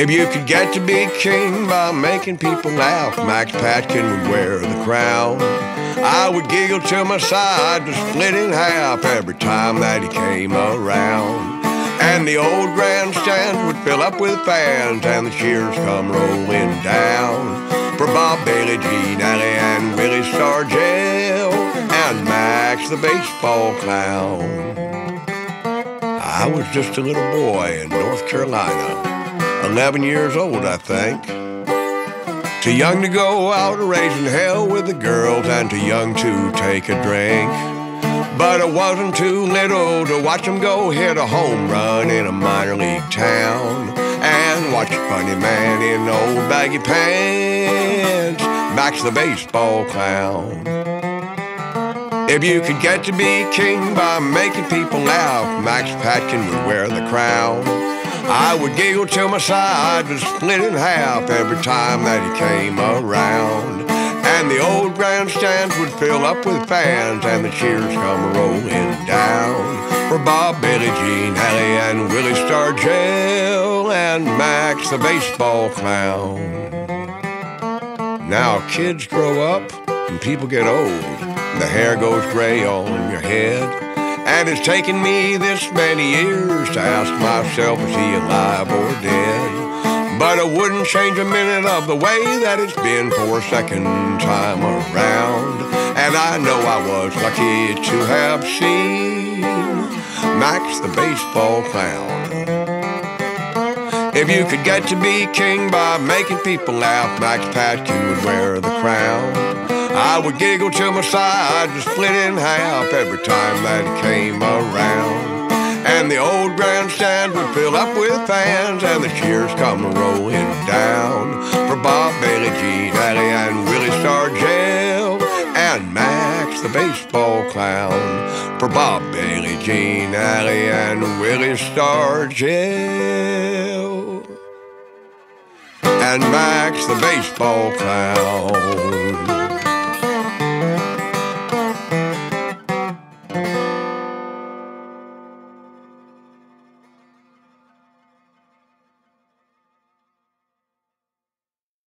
If you could get to be king by making people laugh, Max Patkin would wear the crown. I would giggle till my side was split in half every time that he came around. And the old grandstand would fill up with fans, and the cheers come rolling down for Bob Bailey, Gene Alley, and Willie Stargell, and Max the baseball clown. I was just a little boy in North Carolina, 11 years old, I think. Too young to go out raising hell with the girls, and too young to take a drink. But I wasn't too little to watch them go hit a home run in a minor league town. And watch a funny man in old baggy pants, Max the baseball clown. If you could get to be king by making people laugh, Max Patkin would wear the crown. I would giggle till my side was split in half every time that he came around. And the old grandstands would fill up with fans, and the cheers come rolling down for Bob, Bailey Gene, Alley, and Willie Stargell, and Max the baseball clown. Now kids grow up and people get old. And the hair goes gray on your head. And it's taken me this many years to ask myself, is he alive or dead? But I wouldn't change a minute of the way that it's been for a second time around. And I know I was lucky to have seen Max the baseball clown. If you could get to be king by making people laugh, Max Patkin would wear the crown. I would giggle till my side was split in half every time that he came around. And the old grandstand would fill up with fans, and the cheers come rolling down for Bob Bailey, Gene Alley, and Willie Stargell, and Max the baseball clown. For Bob Bailey, Gene Alley, and Willie Stargell, and Max the baseball clown.